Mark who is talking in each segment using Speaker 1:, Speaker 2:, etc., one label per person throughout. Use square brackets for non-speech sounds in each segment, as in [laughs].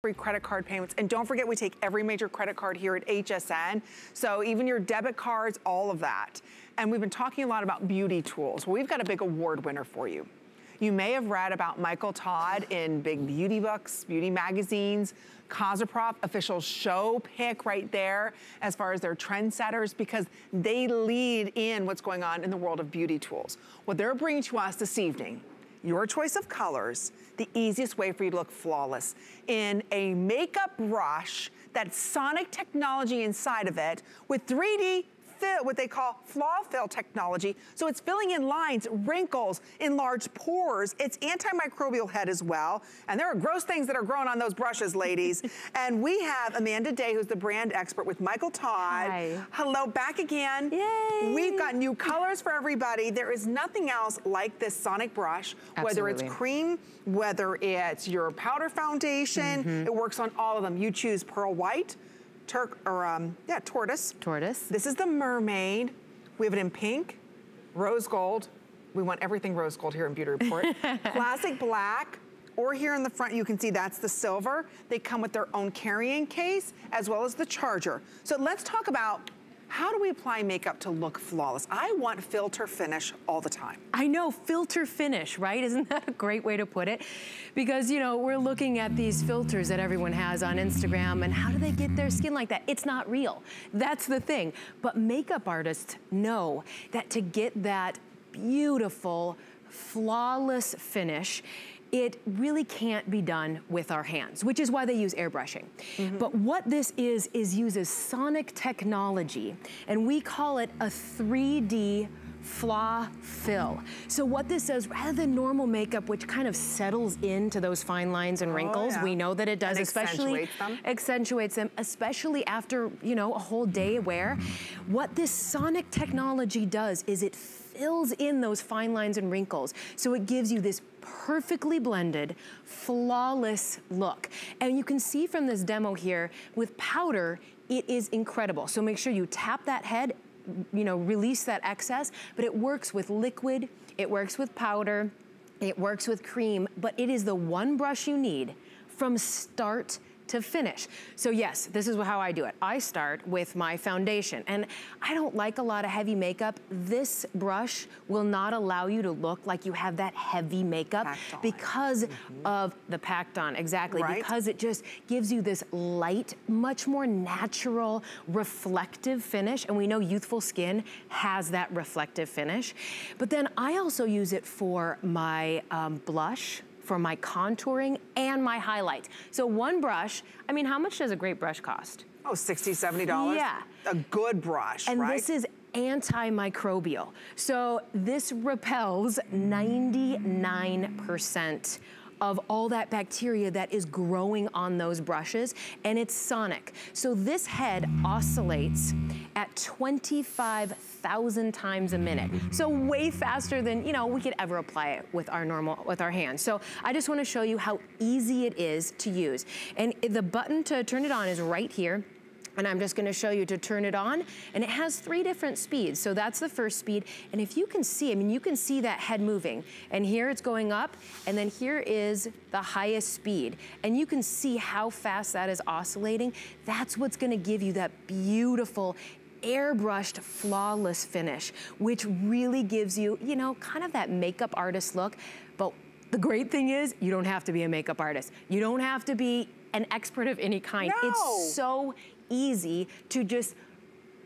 Speaker 1: free credit card payments. And don't forget, we take every major credit card here at HSN. So even your debit cards, all of that. And we've been talking a lot about beauty tools. Well, we've got a big award winner for you. You may have read about Michael Todd in big beauty books, beauty magazines, CosmoProf official show pick right there as far as their trendsetters because they lead in what's going on in the world of beauty tools. What they're bringing to us this evening your choice of colors, the easiest way for you to look flawless. In a makeup brush, that sonic technology inside of it with 3D fill, what they call flaw fill technology. So it's filling in lines, wrinkles, enlarged pores. It's antimicrobial head as well. And there are gross things that are growing on those brushes, ladies. [laughs] and we have Amanda Day, who's the brand expert with Michael Todd.
Speaker 2: Hi.
Speaker 1: Hello, back again.
Speaker 2: Yay.
Speaker 1: We've got new colors for everybody. There is nothing else like this sonic brush,
Speaker 2: Absolutely.
Speaker 1: whether it's cream, whether it's your powder foundation, mm -hmm. it works on all of them. You choose pearl white, Turk, or um, yeah, tortoise.
Speaker 2: Tortoise.
Speaker 1: This is the mermaid. We have it in pink, rose gold. We want everything rose gold here in Beauty Report. [laughs] Classic black, or here in the front, you can see that's the silver. They come with their own carrying case, as well as the charger. So let's talk about how do we apply makeup to look flawless? I want filter finish all the time.
Speaker 2: I know, filter finish, right? [laughs] Isn't that a great way to put it? Because, you know, we're looking at these filters that everyone has on Instagram and how do they get their skin like that? It's not real. That's the thing. But makeup artists know that to get that beautiful, flawless finish, it really can't be done with our hands, which is why they use airbrushing. Mm -hmm. But what this is, is uses sonic technology, and we call it a 3D flaw fill. So what this does, rather than normal makeup, which kind of settles into those fine lines and oh, wrinkles, oh, yeah. we know that it does,
Speaker 1: and
Speaker 2: especially
Speaker 1: accentuates them.
Speaker 2: accentuates them, especially after, you know, a whole day wear. What this sonic technology does is it fills in those fine lines and wrinkles. So it gives you this perfectly blended, flawless look. And you can see from this demo here, with powder, it is incredible. So make sure you tap that head, you know, release that excess, but it works with liquid, it works with powder, it works with cream, but it is the one brush you need from start to finish. So yes, this is how I do it. I start with my foundation and I don't like a lot of heavy makeup. This brush will not allow you to look like you have that heavy makeup because mm -hmm. of the packed on, exactly. Right. Because it just gives you this light, much more natural, reflective finish. And we know youthful skin has that reflective finish. But then I also use it for my um, blush, for my contouring and my highlights. So one brush, I mean, how much does a great brush cost?
Speaker 1: Oh, $60, $70?
Speaker 2: Yeah.
Speaker 1: A good brush,
Speaker 2: and
Speaker 1: right?
Speaker 2: this is antimicrobial. So this repels 99% of all that bacteria that is growing on those brushes, and it's sonic. So this head oscillates at 25,000 times a minute. So way faster than, you know, we could ever apply it with our normal, with our hands. So I just wanna show you how easy it is to use. And the button to turn it on is right here. And I'm just gonna show you to turn it on. And it has three different speeds. So that's the first speed. And if you can see, I mean, you can see that head moving. And here it's going up. And then here is the highest speed. And you can see how fast that is oscillating. That's what's gonna give you that beautiful airbrushed flawless finish, which really gives you, you know, kind of that makeup artist look. But the great thing is you don't have to be a makeup artist. You don't have to be an expert of any kind.
Speaker 1: No.
Speaker 2: It's so easy to just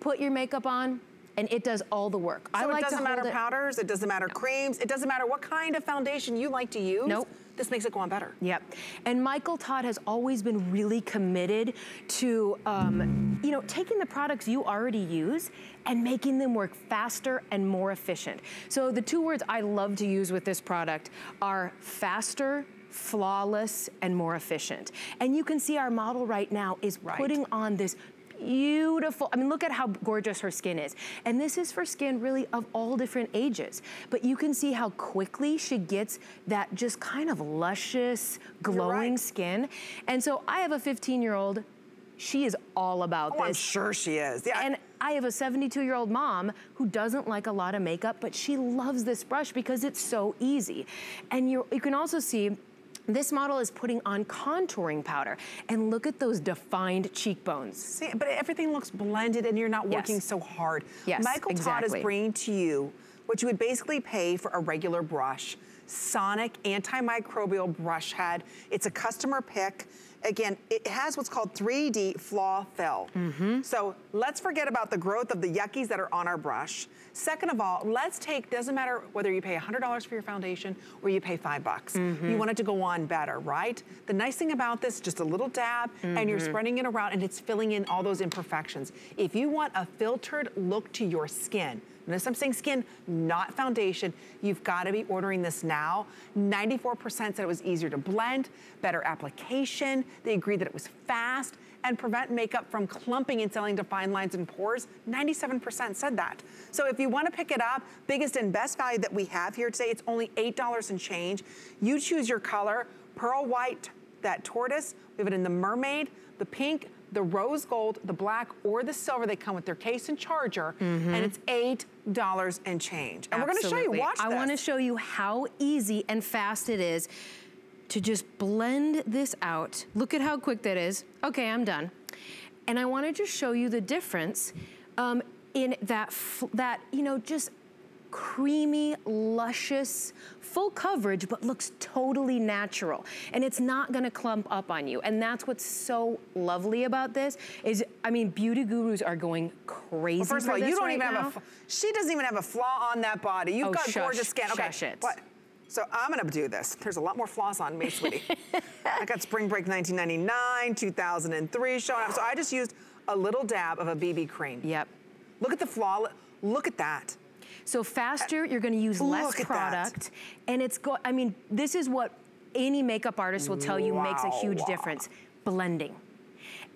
Speaker 2: put your makeup on, and it does all the work.
Speaker 1: So
Speaker 2: I like
Speaker 1: it doesn't matter
Speaker 2: it.
Speaker 1: powders, it doesn't matter no. creams, it doesn't matter what kind of foundation you like to use.
Speaker 2: Nope.
Speaker 1: This makes it go on better.
Speaker 2: Yep. And Michael Todd has always been really committed to, um, you know, taking the products you already use and making them work faster and more efficient. So the two words I love to use with this product are faster flawless, and more efficient. And you can see our model right now is right. putting on this beautiful, I mean, look at how gorgeous her skin is. And this is for skin really of all different ages. But you can see how quickly she gets that just kind of luscious, glowing right. skin. And so I have a 15 year old, she is all about
Speaker 1: oh,
Speaker 2: this.
Speaker 1: I'm sure she is, yeah.
Speaker 2: And I have a 72 year old mom who doesn't like a lot of makeup, but she loves this brush because it's so easy. And you you can also see This model is putting on contouring powder. And look at those defined cheekbones.
Speaker 1: See, but everything looks blended and you're not working
Speaker 2: yes.
Speaker 1: so hard.
Speaker 2: Yes,
Speaker 1: Michael
Speaker 2: exactly.
Speaker 1: Todd is bringing to you what you would basically pay for a regular brush. Sonic antimicrobial brush head. It's a customer pick. Again, it has what's called 3D flaw fill. Mm -hmm. So let's forget about the growth of the yuckies that are on our brush. Second of all, let's take, doesn't matter whether you pay $100 for your foundation or you pay five bucks. Mm -hmm. You want it to go on better, right? The nice thing about this, just a little dab mm -hmm. and you're mm-hmm. spreading it around and it's filling in all those imperfections. If you want a filtered look to your skin, Notice I'm saying skin, not foundation. You've got to be ordering this now. 94% said it was easier to blend, better application. They agreed that it was fast and prevent makeup from clumping and selling to fine lines and pores. 97% said that. So if you want to pick it up, biggest and best value that we have here today, it's only $8 and change. You choose your color, pearl white, that tortoise. We have it in the mermaid, the pink, the rose gold, the black, or the silver. They come with their case and charger, mm -hmm. and it's $8 and change. And Absolutely. we're gonna show you, watch
Speaker 2: I wanna show you how easy and fast it is to just blend this out. Look at how quick that is. Okay, I'm done. And I wanna just show you the difference um, in that, that, you know, just creamy, luscious, full coverage, but looks totally natural. And it's not gonna clump up on you. And that's what's so lovely about this is, I mean, beauty gurus are going crazy well,
Speaker 1: First of all, you don't right even now. have a, she doesn't even have a flaw on that body. You've
Speaker 2: oh,
Speaker 1: got
Speaker 2: shush,
Speaker 1: gorgeous skin. Okay,
Speaker 2: shush it.
Speaker 1: what? So I'm gonna do this. There's a lot more flaws on me, sweetie. [laughs] I got Spring Break 1999, 2003 showing up. So I just used a little dab of a BB cream.
Speaker 2: Yep.
Speaker 1: Look at the flaw, look at that.
Speaker 2: So faster, you're gonna use less product. And it's, go I mean, this is what any makeup artist will tell you wow. makes a huge difference, blending.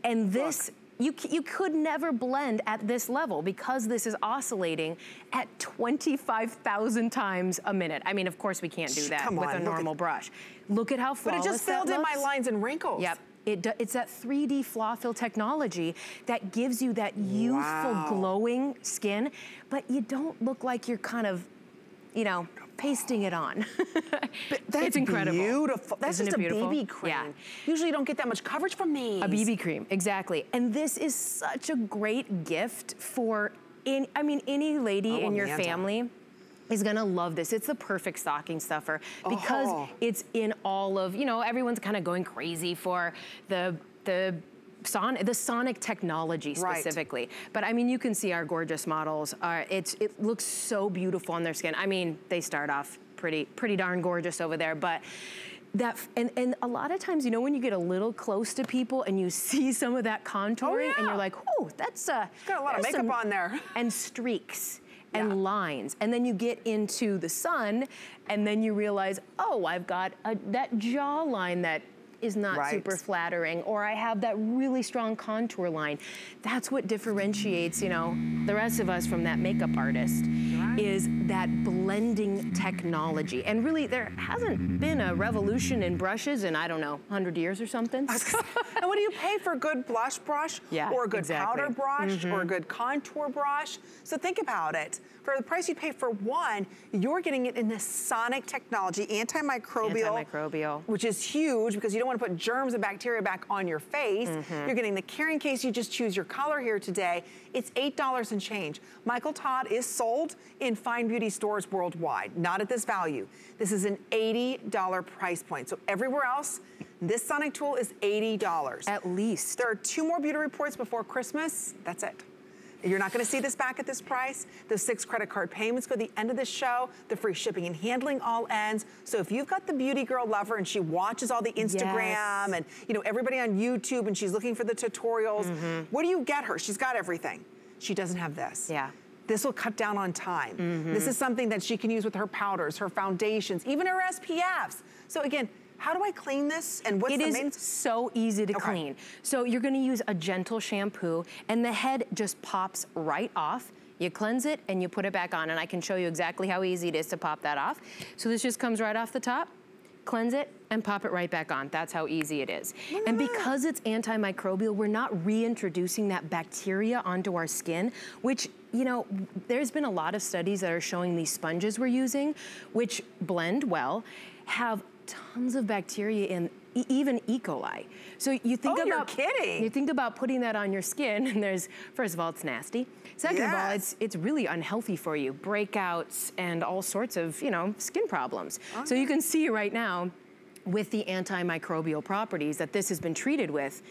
Speaker 2: And this, you, you could never blend at this level because this is oscillating at 25,000 times a minute. I mean, of course we can't do that
Speaker 1: Come
Speaker 2: with
Speaker 1: on,
Speaker 2: a normal brush. Look at how flawless
Speaker 1: But it just filled in my lines and wrinkles.
Speaker 2: Yep. It it's that 3D flaw fill technology that gives you that youthful wow. glowing skin, but you don't look like you're kind of, you know, pasting it on. [laughs]
Speaker 1: that's
Speaker 2: it's incredible.
Speaker 1: beautiful. That's
Speaker 2: Isn't
Speaker 1: just a? BB cream.
Speaker 2: Yeah.
Speaker 1: Usually you don't get that much coverage from these.
Speaker 2: A BB cream, exactly. And this is such a great gift for, in, I mean, any lady oh, in your family is gonna love this. It's the perfect stocking stuffer because oh. it's in all of, you know, everyone's kind of going crazy for the, the Son the sonic technology specifically. Right. But I mean, you can see our gorgeous models. Are, it's, it looks so beautiful on their skin. I mean, they start off pretty, pretty darn gorgeous over there, but that, and, and a lot of times, you know, when you get a little close to people and you [laughs] see some of that contouring oh, yeah. and you're like, oh, that's uh,
Speaker 1: got a lot of makeup on there.
Speaker 2: And streaks and yeah. lines. And then you get into the sun and then you realize, oh, I've got a, that jawline that is not right. super flattering or I have that really strong contour line. That's what differentiates, you know, the rest of us from that makeup artist. Is that blending technology. And really there hasn't been a revolution in brushes in, I don't know, 100 years or something.
Speaker 1: and what do you pay for a good blush brush
Speaker 2: yeah,
Speaker 1: or a good
Speaker 2: exactly.
Speaker 1: powder brush mm -hmm. or a
Speaker 2: mm-hmm.
Speaker 1: good contour brush? So think about it. For the price you pay for one, you're getting it in the Sonic technology, antimicrobial.
Speaker 2: Antimicrobial.
Speaker 1: Which is huge because you don't want to put germs and bacteria back on your face. Mm -hmm. You're getting the carrying case. You just choose your color here today. It's $8 and change. Michael Todd is sold in fine beauty stores worldwide, not at this value. This is an $80 price point. So everywhere else, this Sonic tool is $80.
Speaker 2: At least.
Speaker 1: There are two more beauty reports before Christmas. That's it. You're not gonna see this back at this price. The six credit card payments go to the end of the show. The free shipping and handling all ends. So if you've got the beauty girl lover and she watches all the Instagram yes. and you know everybody on YouTube and she's looking for the tutorials, mm -hmm. what do you get her? She's got everything. She doesn't have this.
Speaker 2: Yeah
Speaker 1: this will cut down on time. Mm -hmm. This is something that she can use with her powders, her foundations, even her SPFs. So again, how do I clean this and what's
Speaker 2: it
Speaker 1: the main?
Speaker 2: It is so easy to okay. clean. So you're gonna use a gentle shampoo and the head just pops right off. You cleanse it and you put it back on and I can show you exactly how easy it is to pop that off. So this just comes right off the top, cleanse it, and pop it right back on. That's how easy it is. Yeah. And because it's antimicrobial, we're not reintroducing that bacteria onto our skin, which, you know, there's been a lot of studies that are showing these sponges we're using, which blend well, have tons of bacteria in e even E. coli. So you think
Speaker 1: oh,
Speaker 2: about-
Speaker 1: you're kidding.
Speaker 2: You think about putting that on your skin and there's, first of all, it's nasty. Second of all, it's, it's really unhealthy for you. Breakouts and all sorts of, you know, skin problems. So you oh, can see right now with the antimicrobial properties that this has been treated with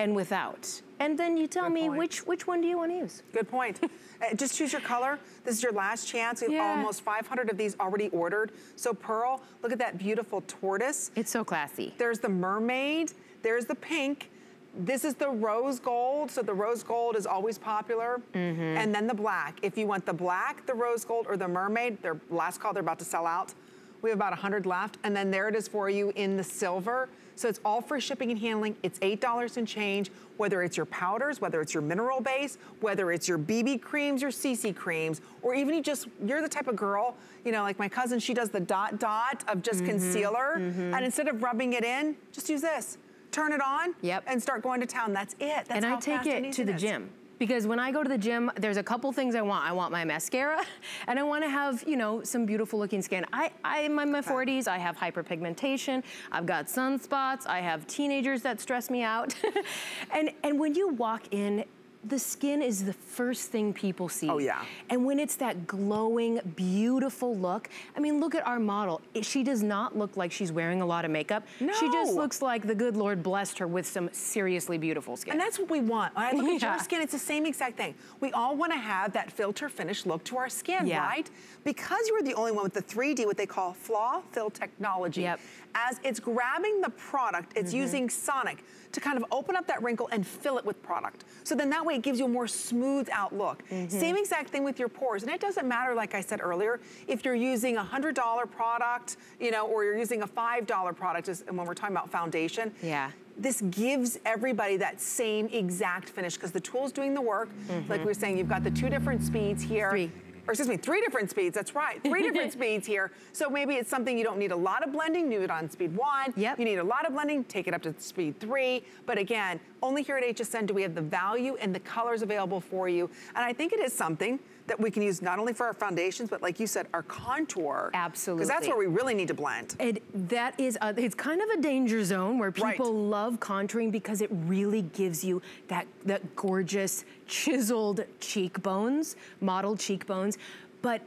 Speaker 2: and without. And then you tell
Speaker 1: Good
Speaker 2: me
Speaker 1: point.
Speaker 2: which, which one do you want to use?
Speaker 1: Good point. Uh, Just choose your color. This is your last chance. We have
Speaker 2: Yeah.
Speaker 1: almost 500 of these already ordered. So Pearl, look at that beautiful tortoise.
Speaker 2: It's so classy.
Speaker 1: There's the mermaid. There's the pink. This is the rose gold. So the rose gold is always popular.
Speaker 2: Mm-hmm.
Speaker 1: And then the black. If you want the black, the rose gold, or the mermaid, their last call, they're about to sell out. We have about 100 left. And then there it is for you in the silver. So it's all free shipping and handling. It's $8 and change, whether it's your powders, whether it's your mineral base, whether it's your BB creams, your CC creams, or even you just, you're the type of girl, you know, like my cousin, she does the dot dot of just
Speaker 2: Mm-hmm.
Speaker 1: concealer. And instead of rubbing it in, just use this. Turn it on
Speaker 2: Yep.
Speaker 1: and start going to town. That's it. That's
Speaker 2: and
Speaker 1: how
Speaker 2: I take it to the gym. Because when I go to the gym, there's a couple things I want. I want my mascara, [laughs] and I want to have, you know, some beautiful looking skin. I, I'm in my 40s, I have hyperpigmentation, I've got sunspots, I have teenagers that stress me out. [laughs] and, and when you walk in, the skin is the first thing people see.
Speaker 1: Oh, yeah.
Speaker 2: And when it's that glowing, beautiful look, I mean, look at our model. She does not look like she's wearing a lot of makeup. No. She just looks like the good Lord blessed her with some seriously beautiful skin.
Speaker 1: And that's what we want. When I look at [laughs]
Speaker 2: Yeah.
Speaker 1: your skin, it's the same exact thing. We all want to have that filter finish look to our skin,
Speaker 2: Yeah.
Speaker 1: right? Because you're the only one with the 3D, what they call flaw fill technology.
Speaker 2: Yep.
Speaker 1: As it's grabbing the product, it's mm-hmm. using Sonic to kind of open up that wrinkle and fill it with product. So then that way it gives you a more smooth outlook.
Speaker 2: Mm-hmm.
Speaker 1: Same exact thing with your pores. And it doesn't matter, like I said earlier, if you're using a $100 product, you know, or you're using a $5 product, and when we're talking about foundation,
Speaker 2: Yeah.
Speaker 1: this gives everybody that same exact finish because the tool's doing the work. Like we were saying, you've got the two different speeds here.
Speaker 2: Three.
Speaker 1: Or excuse me, three different speeds, that's right. Three different [laughs] speeds here. So maybe it's something you don't need a lot of blending, do it on speed one.
Speaker 2: Yep.
Speaker 1: You need a lot of blending, take it up to speed three. But again, only here at HSN do we have the value and the colors available for you. And I think it is something that we can use not only for our foundations, but like you said, our contour. Absolutely. Because that's where we really need to blend.
Speaker 2: It, that is, a, it's kind of a danger zone where
Speaker 1: Right.
Speaker 2: people love contouring because it really gives you that, that gorgeous chiseled cheekbones, modeled cheekbones. But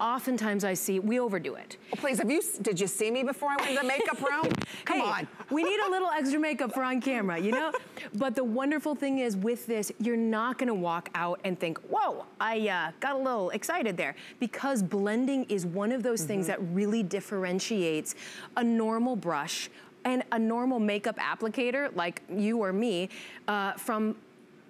Speaker 2: oftentimes I see, we overdo it.
Speaker 1: Oh, please, have you, did you see me before I went to the makeup [laughs] room? Come
Speaker 2: Hey,
Speaker 1: on.
Speaker 2: we need a little extra makeup for on camera, you know? but the wonderful thing is with this, you're not gonna walk out and think, whoa, I uh, got a little excited there. Because blending is one of those things
Speaker 1: Mm-hmm.
Speaker 2: that really differentiates a normal brush and a normal makeup applicator like you or me uh, from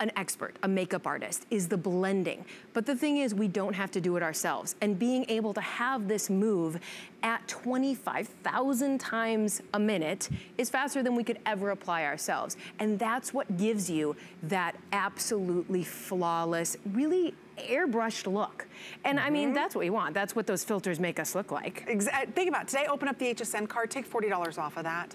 Speaker 2: an expert, a makeup artist, is the blending. But the thing is, we don't have to do it ourselves. And being able to have this move at 25,000 times a minute is faster than we could ever apply ourselves. And that's what gives you that absolutely flawless, really airbrushed look. And I mean, mm-hmm. that's what we want. That's what those filters make us look like.
Speaker 1: Think about it. today. Open up the HSN card, take forty dollars off of that,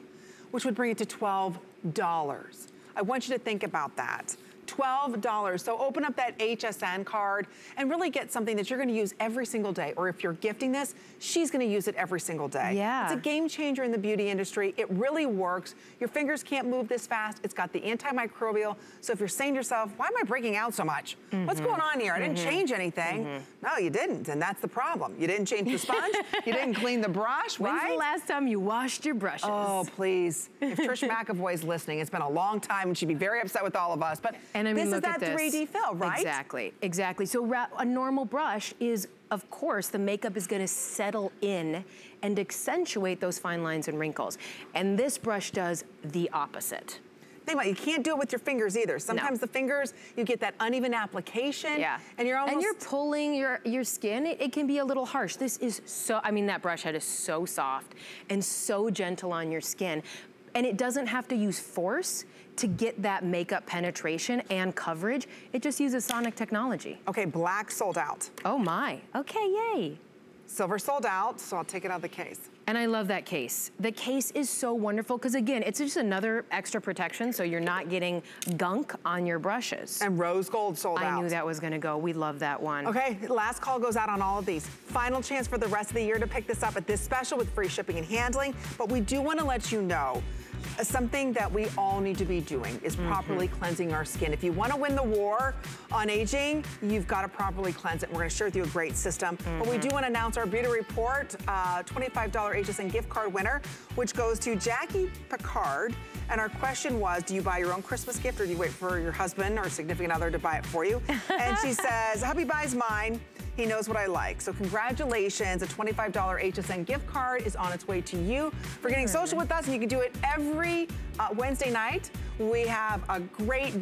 Speaker 1: which would bring it to twelve dollars. I want you to think about that. $12. So open up that HSN card and really get something that you're gonna use every single day. Or if you're gifting this, she's gonna use it every single day.
Speaker 2: Yeah.
Speaker 1: It's a game changer in the beauty industry. It really works. Your fingers can't move this fast. It's got the antimicrobial. So if you're saying to yourself, why am I breaking out so much? What's
Speaker 2: Mm-hmm.
Speaker 1: going on here? I didn't change anything. No, you didn't. And that's the problem. You didn't change the sponge. you didn't [laughs] clean the brush,
Speaker 2: When's
Speaker 1: right?
Speaker 2: the last time you washed your brushes?
Speaker 1: Oh, please. If Trish [laughs] McEvoy's listening, it's been a long time and she'd be very upset with all of us. But
Speaker 2: And I mean,
Speaker 1: this is that
Speaker 2: this.
Speaker 1: 3D fill, right?
Speaker 2: Exactly, exactly. So a normal brush is, of course, the makeup is gonna settle in and accentuate those fine lines and wrinkles. And this brush does the opposite.
Speaker 1: Think about it, you can't do it with your fingers either. Sometimes the fingers, you get that uneven application.
Speaker 2: Yeah.
Speaker 1: And you're almost.
Speaker 2: And you're pulling your, your skin, it, it can be a little harsh. This is so, I mean, that brush head is so soft and so gentle on your skin. And it doesn't have to use force to get that makeup penetration and coverage. It just uses sonic technology.
Speaker 1: Okay, black sold out.
Speaker 2: Oh my, okay, yay.
Speaker 1: Silver sold out, so I'll take it out of the case.
Speaker 2: And I love that case. The case is so wonderful because again, it's just another extra protection so you're not getting gunk on your brushes.
Speaker 1: And rose gold sold
Speaker 2: I
Speaker 1: out.
Speaker 2: I knew that was gonna go. We love that one.
Speaker 1: Okay, last call goes out on all of these. Final chance for the rest of the year to pick this up at this special with free shipping and handling, but we do wanna let you know something that we all need to be doing is mm-hmm. properly mm -hmm. cleansing our skin. If you want to win the war on aging, you've got to properly cleanse it. We're going to share with you a great system. Mm -hmm. But we do
Speaker 2: mm-hmm.
Speaker 1: want to announce our beauty report, uh, $25 HSN gift card winner, which goes to Jackie Picard. And our question was, do you buy your own Christmas gift or do you wait for your husband or significant other to buy it for you? [laughs] and she says, hubby buys mine. He knows what I like. So congratulations, a $25 HSN gift card is on its way to you for getting social with us, and you can do it every uh, Wednesday night. We have a great,